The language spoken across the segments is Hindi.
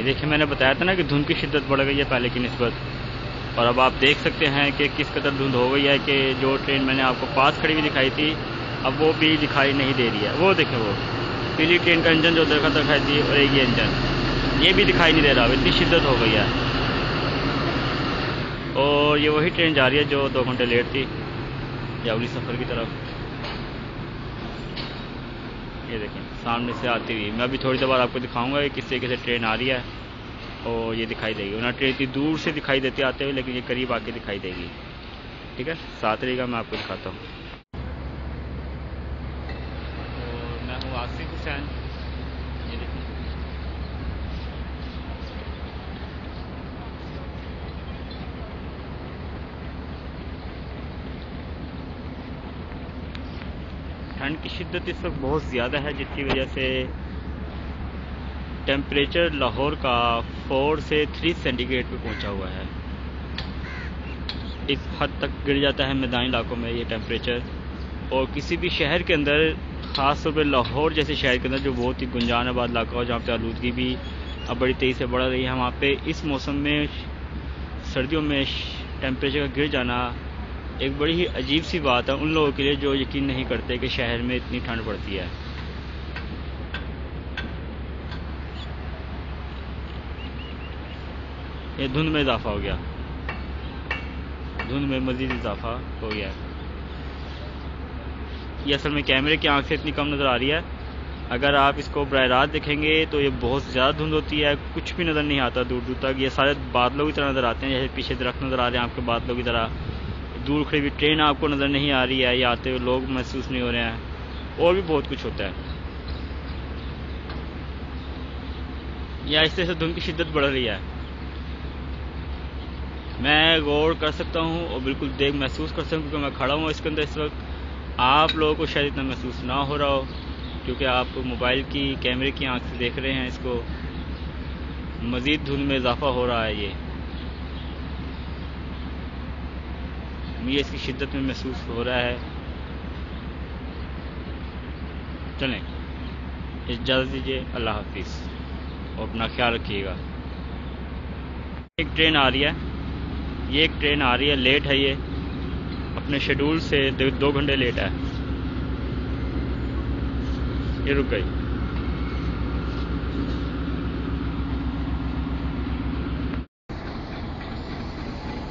ये देखिए, मैंने बताया था ना कि धुंध की शिद्दत बढ़ गई है पहले की नस्बत। और अब आप देख सकते हैं कि किस कदर धुंध हो गई है कि जो ट्रेन मैंने आपको पास खड़ी हुई दिखाई थी, अब वो भी दिखाई नहीं दे रही है। वो देखें वो। पीली ट्रेन का इंजन जो देखा दिखाई थी और एक ये इंजन ये भी दिखाई नहीं दे रहा इतनी शिद्दत हो गई है। और ये वही ट्रेन जा रही है जो दो घंटे लेट थी जावली सफ़र की तरफ़। ये देखें, सामने से आती हुई। मैं अभी थोड़ी देर बाद आपको दिखाऊँगा कि किस तरीके से ट्रेन आ रही है और ये दिखाई देगी। वरना ट्रेन इतनी दूर से दिखाई देती आते हुए, लेकिन ये करीब आके दिखाई देगी। ठीक है? सात तरीका मैं आपको दिखाता हूँ। और मैं हूँ आसिफ हुसैन ये देखें ठंड की शिद्दत इस वक्त बहुत ज़्यादा है, जिसकी वजह से टेम्परेचर लाहौर का फोर से थ्री सेंटीग्रेड पे पहुँचा हुआ है। इस हद तक गिर जाता है मैदानी इलाकों में ये टेम्परेचर और किसी भी शहर के अंदर ख़ास तौर पर लाहौर जैसे शहर के अंदर, जो बहुत ही गुंजान आबाद इलाका हो, जहाँ पर आलूदगी भी अब बड़ी तेज़ी से बढ़ रही है, वहाँ पर इस मौसम में सर्दियों में टेम्परेचर का गिर जाना एक बड़ी ही अजीब सी बात है उन लोगों के लिए जो यकीन नहीं करते कि शहर में इतनी ठंड पड़ती है। ये धुंध में इजाफा हो गया। धुंध में मज़ीद इजाफा हो गया ये असल में कैमरे की आँख से इतनी कम नज़र आ रही है। अगर आप इसको बर रात देखेंगे तो ये बहुत ज़्यादा धुंध होती है, कुछ भी नज़र नहीं आता दूर दूर तक। ये सारे बादलों की तरह नज़र आते हैं, जैसे पीछे दरख्त नज़र आ रहे हैं, आपके बादलों की तरह। दूर खड़ी हुई ट्रेन आपको नज़र नहीं आ रही है, या आते हुए लोग महसूस नहीं हो रहे हैं। और भी बहुत कुछ होता है। या इस तरह से धुंध की शिद्दत बढ़ रही है। मैं गौर कर सकता हूँ और बिल्कुल देख महसूस कर सकता हूँ, क्योंकि मैं खड़ा हूँ इसके अंदर इस वक्त। आप लोगों को शायद इतना महसूस ना हो रहा हो, क्योंकि आप मोबाइल की, कैमरे की आँख से देख रहे हैं इसको। मज़ीद धुंध में इजाफा हो रहा है ये। मुझे इसकी शिद्दत में महसूस हो रहा है। चलें। इजाज़त दीजिए। अल्लाह हाफिज़। और अपना ख्याल रखिएगा। एक ट्रेन आ रही है। ये एक ट्रेन आ रही है। लेट है ये। अपने शेड्यूल से दो घंटे लेट है। ये रुक गई।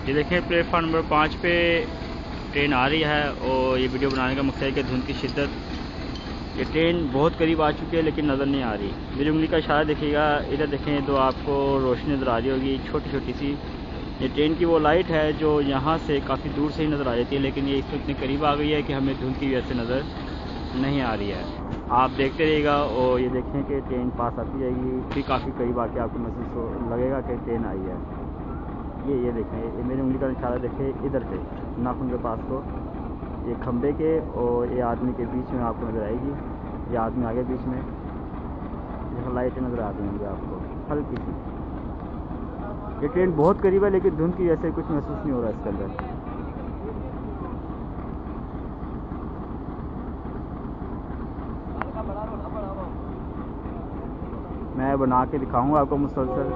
ये देखें प्लेटफार्म नंबर पाँच पे ट्रेन आ रही है और ये वीडियो बनाने का मकसद है कि धुंध की शिद्दत, ये ट्रेन बहुत करीब आ चुकी है लेकिन नज़र नहीं आ रही। मेरी उंगली का इशारा देखिएगा, इधर देखें तो आपको रोशनी नज़र आ रही होगी छोटी छोटी सी। ये ट्रेन की वो लाइट है जो यहाँ से काफ़ी दूर से ही नज़र आ जाती है, लेकिन ये इस इतनी करीब आ गई है कि हमें धुंध की वजह से नज़र नहीं आ रही है। आप देखते रहिएगा और ये देखें कि ट्रेन पास आती जाएगी, फिर काफ़ी करीब आके आपको महसूस लगेगा कि ट्रेन आई है। ये ये देखें, ये मेरी उंगली का इशारा देखें, इधर से, नाखून के पास को, ये खंबे के और ये आदमी के बीच में आपको नज़र आएगी, ये आदमी आगे बीच में यहाँ लाइटें नज़र आ रही आपको, हल्की सी। ये ट्रेन बहुत करीब है, लेकिन धुंध की वजह से कुछ महसूस नहीं हो रहा इसके अंदर। मैं बना के दिखाऊँगा आपको मुसलसल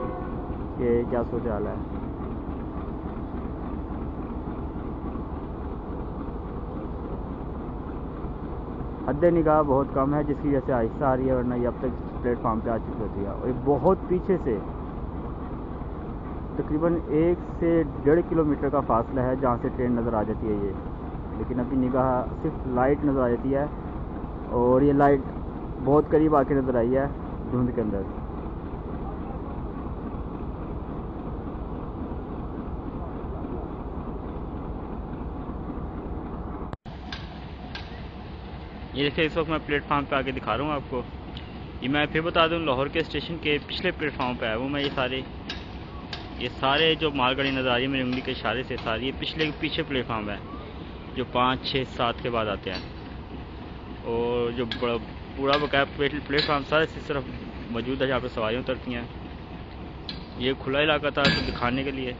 कि क्या सोच हाल है। हद निगाह बहुत कम है, जिसकी वजह से आहिस्ता आ रही है वरना ये अब तक प्लेटफॉर्म पे आ चुकी होती है। और ये बहुत पीछे से तकरीबन एक से डेढ़ किलोमीटर का फासला है, जहाँ से ट्रेन नज़र आ जाती है ये। लेकिन अभी निगाह सिर्फ़ लाइट नज़र आ जाती है और ये लाइट बहुत करीब आके नज़र आई है धुंध के अंदर। ये देखिए, इस वक्त मैं प्लेटफार्म पे आके दिखा रहा हूँ आपको। ये मैं फिर बता दूँ, लाहौर के स्टेशन के पिछले प्लेटफार्म पे है वो मैं ये सारे। ये सारे जो मालगाड़ी नज़र आ रही है, मेरी उंगली के इशारे से सारी, ये पिछले पीछे प्लेटफार्म है, जो पाँच, छः, सात के बाद आते हैं। और जो पूरा बकाया प्लेटफार्म सारे इस तरफ़ मौजूद है, जहाँ पर सवारियाँ उतरती हैं। ये खुला इलाका था तो दिखाने के लिए।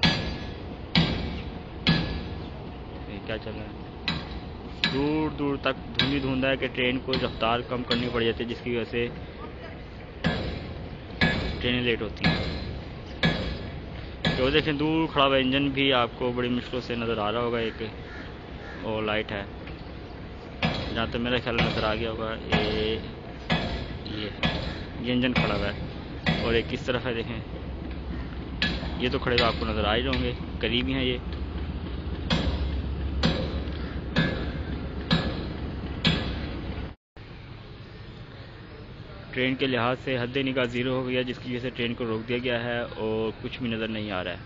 क्या चल रहा है? दूर दूर तक धुंधी धुंधा है कि ट्रेन को रफ्तार कम करनी पड़ जाती है, जिसकी वजह से ट्रेनें लेट होती हैं। तो देखें दूर खड़ा हुआ इंजन भी आपको बड़ी मुश्किल से नज़र आ रहा होगा एक, और लाइट है। जहाँ तक मेरा ख्याल नज़र आ गया होगा, ये ये ये इंजन खड़ा हुआ है। और एक किस तरफ़ है, देखें। ये तो खड़े तो आपको नज़र आ ही होंगे, करीब ही हैं ये। ट्रेन के लिहाज से हद निगाह ज़ीरो हो गया, जिसकी वजह से ट्रेन को रोक दिया गया है और कुछ भी नज़र नहीं आ रहा है।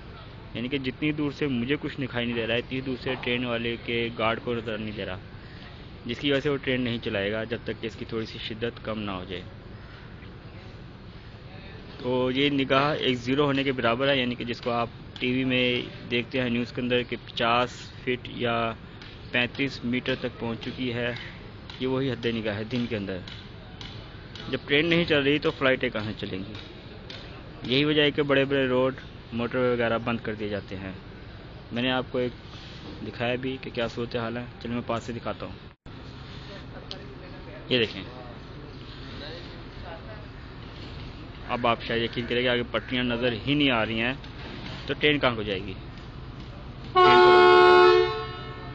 यानी कि जितनी दूर से मुझे कुछ दिखाई नहीं दे रहा है, इतनी दूर से ट्रेन वाले के गार्ड को नज़र नहीं दे रहा, जिसकी वजह से वो ट्रेन नहीं चलाएगा जब तक कि इसकी थोड़ी सी शिद्दत कम ना हो जाए। तो ये निगाह एक ज़ीरो होने के बराबर है, यानी कि जिसको आप टीवी में देखते हैं, न्यूज़ के अंदर कि 50 फीट या 35 मीटर तक पहुँच चुकी है, ये वही हद निगाह है दिन के अंदर। जब ट्रेन नहीं चल रही तो फ्लाइटें कहाँ चलेंगी? यही वजह है कि बड़े बड़े रोड, मोटर वगैरह बंद कर दिए जाते हैं। मैंने आपको एक दिखाया भी कि क्या सूरत हाल है। चलिए मैं पास से दिखाता हूँ। ये देखें। अब आप शायद यकीन करेंगे आगे पटरियाँ नज़र ही नहीं आ रही हैं तो ट्रेन कहाँ को जाएगी?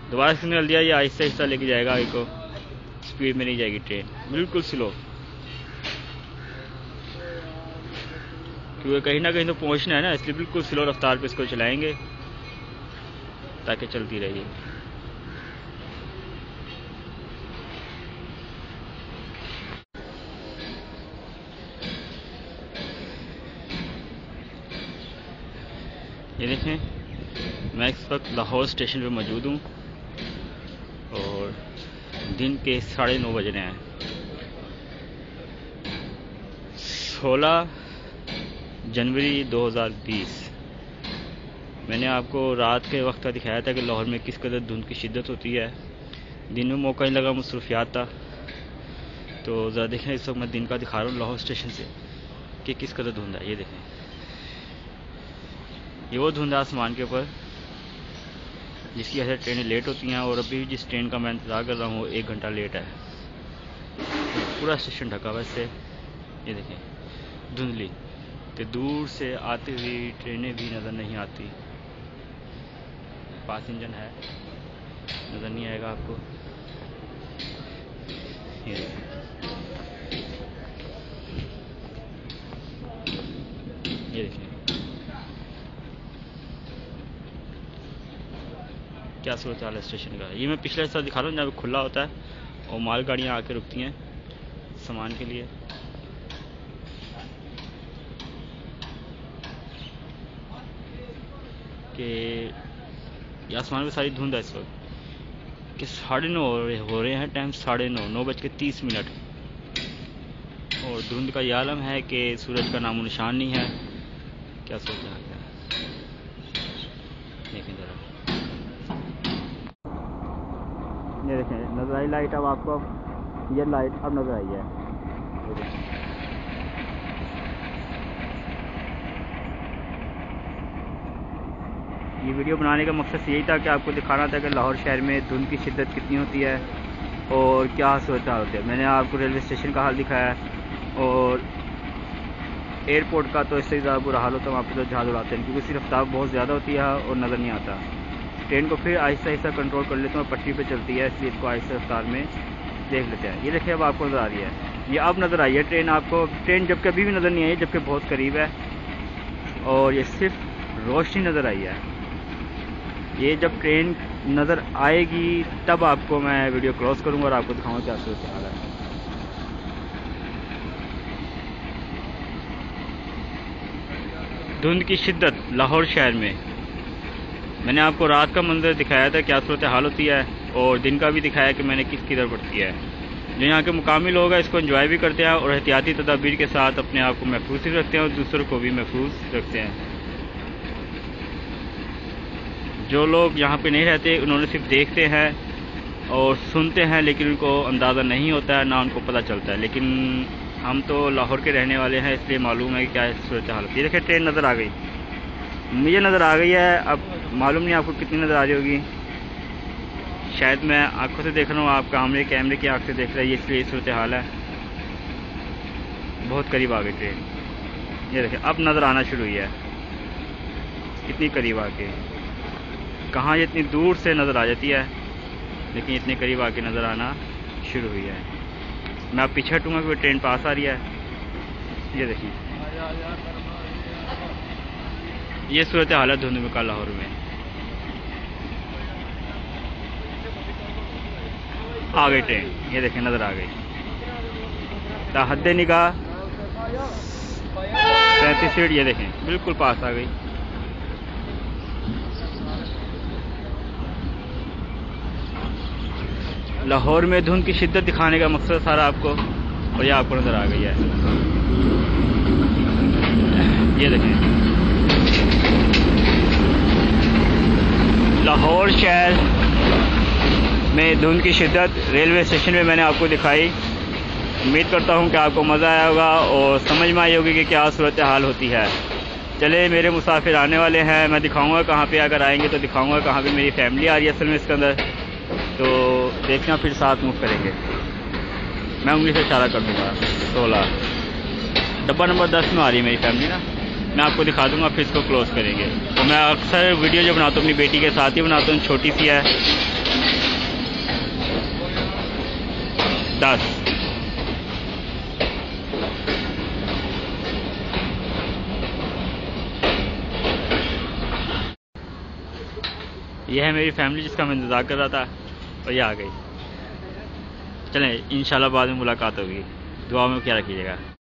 दोबारा सिग्नल दिया ये आहिस्ता आहिस्ता लेके जाएगा आगे को? स्पीड में नहीं जाएगी ट्रेन। बिल्कुल स्लो। क्योंकि कहीं ना कहीं तो पहुँचना है ना, इसलिए बिल्कुल स्लो रफ्तार पे इसको चलाएँगे, ताकि चलती रहिए। ये देखें, मैं इस वक्त लाहौर स्टेशन पे मौजूद हूँ, और दिन के साढ़े नौ बज रहे हैं। सोलह जनवरी 2020 मैंने आपको रात के वक्त का दिखाया था कि लाहौर में किस कदर धुंध की शिद्दत होती है। दिन में मौका नहीं लगा, मसरूफियात था। तो ज़रा देखें, इस वक्त मैं दिन का दिखा रहा हूँ लाहौर स्टेशन से कि किस कदर धुंध है। ये देखें। ये वो धुंध है आसमान के ऊपर, जिसकी वजह से ट्रेनें लेट होती हैं और अभी जिस ट्रेन का मैं इंतज़ार कर रहा हूँ, वो एक घंटा लेट है। पूरा स्टेशन ढका इससे। ये देखें, धुंधली। तो दूर से आती हुई ट्रेनें भी नज़र नहीं आती। पास इंजन है। नज़र नहीं आएगा आपको। ये ये देखिए। क्या सूरत हाल है स्टेशन का? ये मैं पिछले साल दिखा रहा हूँ, जहाँ खुला होता है और मालगाड़ियाँ आके रुकती हैं सामान के लिए। कि आसमान में सारी धुंध है इस वक्त। कि साढ़े नौ हो रहे हैं टाइम साढ़े नौ नौ बज के तीस मिनट। और धुंध का ये आलम है कि सूरज का नामो निशान नहीं है। क्या सोच रहा है देखें ज़रा। ये देखें, नज़र आई लाइट अब आपको ये लाइट अब नज़र आई है। ये वीडियो बनाने का मकसद यही था कि आपको दिखाना था कि लाहौर शहर में धुंध की शिद्दत कितनी होती है और क्या सूरत होती है। मैंने आपको रेलवे स्टेशन का हाल दिखाया है और एयरपोर्ट का तो इससे ज़्यादा बुरा हाल होता है, वहाँ पर तो जहाज़ उड़ाते हैं, क्योंकि उसकी रफ्तार बहुत ज़्यादा होती है और नज़र नहीं आता। ट्रेन को फिर आहिस्ता आहिस्ता कंट्रोल कर लेते हैं, पटरी पर चलती है, इसलिए इसको आहिस्ता रफ्तार में देख लेते हैं। ये देखिए, अब आपको नज़र आ रही है। ये अब नज़र आई है ट्रेन आपको। ट्रेन जब कभी भी नज़र नहीं आई, जबकि बहुत करीब है और ये सिर्फ़ रोशनी नज़र आई है। ये जब ट्रेन नज़र आएगी, तब आपको मैं वीडियो क्रॉस करूँगा और आपको दिखाऊँगा क्या सूरत हाल है। धुंध की शिद्दत लाहौर शहर में। मैंने आपको रात का मंजर दिखाया था क्या सूरत हाल होती है, और दिन का भी दिखाया कि मैंने किस किधर पड़ती है। जो यहाँ के मुकामी लोग हैं, इसको इन्जॉय भी करते हैं और एहतियाती तदाबीर के साथ अपने आप को महफूज रखते हैं और दूसरों को भी महफूज रखते हैं। जो लोग यहाँ पे नहीं रहते, उन्होंने सिर्फ़ देखते हैं और सुनते हैं, लेकिन उनको अंदाज़ा नहीं होता है ना उनको पता चलता है। लेकिन हम तो लाहौर के रहने वाले हैं, इसलिए मालूम है कि क्या सूरत हाल ये देखिए, ट्रेन नज़र आ गई। मुझे नज़र आ गई है। अब मालूम नहीं आपको कितनी नज़र आ रही होगी। शायद मैं आँखों से देख रहा हूँ, आप कैमरे कैमरे की आँख से देख रहे हैं, इसलिए सूरत हाल है। बहुत करीब आ गई ट्रेन। ये देखिए, अब नज़र आना शुरू हुई है। इतनी करीब आ आके। कहाँ ये इतनी दूर से नज़र आ जाती है? लेकिन इतने करीब आके नज़र आना शुरू हुई है। मैं अब पीछे हटूँगा क्योंकि ट्रेन पास आ रही है। ये देखिए। ये सूरत हालत धुंध में का लाहौर में। आ गई ट्रेन। ये देखें नज़र आ गई। हद निगाह। पैंतीस सीट, ये देखें बिल्कुल पास आ गई। लाहौर में धुंध की शिद्दत दिखाने का मकसद सारा आपको और यह आपको नज़र आ गई है। ये देखें। लाहौर शहर में धुंध की शिद्दत रेलवे स्टेशन में मैंने आपको दिखाई। उम्मीद करता हूँ कि आपको मज़ा आया होगा और समझ में आई होगी कि क्या सूरत हाल होती है। चले, मेरे मुसाफिर आने वाले हैं। मैं दिखाऊँगा कहाँ पे, अगर आएँगे तो दिखाऊँगा कहाँ पे मेरी फैमिली आ रही है असल में इसके अंदर। तो देखना फिर साथ मूव करेंगे। मैं उंगली से इशारा कर दूँगा। सोलह। डब्बा नंबर दस में आ रही है मेरी फैमिली ना। मैं आपको दिखा दूँगा, फिर इसको क्लोज करेंगे। तो मैं अक्सर वीडियो जो बनाता हूँ, अपनी बेटी के साथ ही बनाता हूँ, छोटी सी है। दस। यह है मेरी फैमिली जिसका मैं इंतज़ार कर रहा था। और ये आ गई। चलें इन बाद में मुलाकात होगी। दुआ में क्या रखिएगा?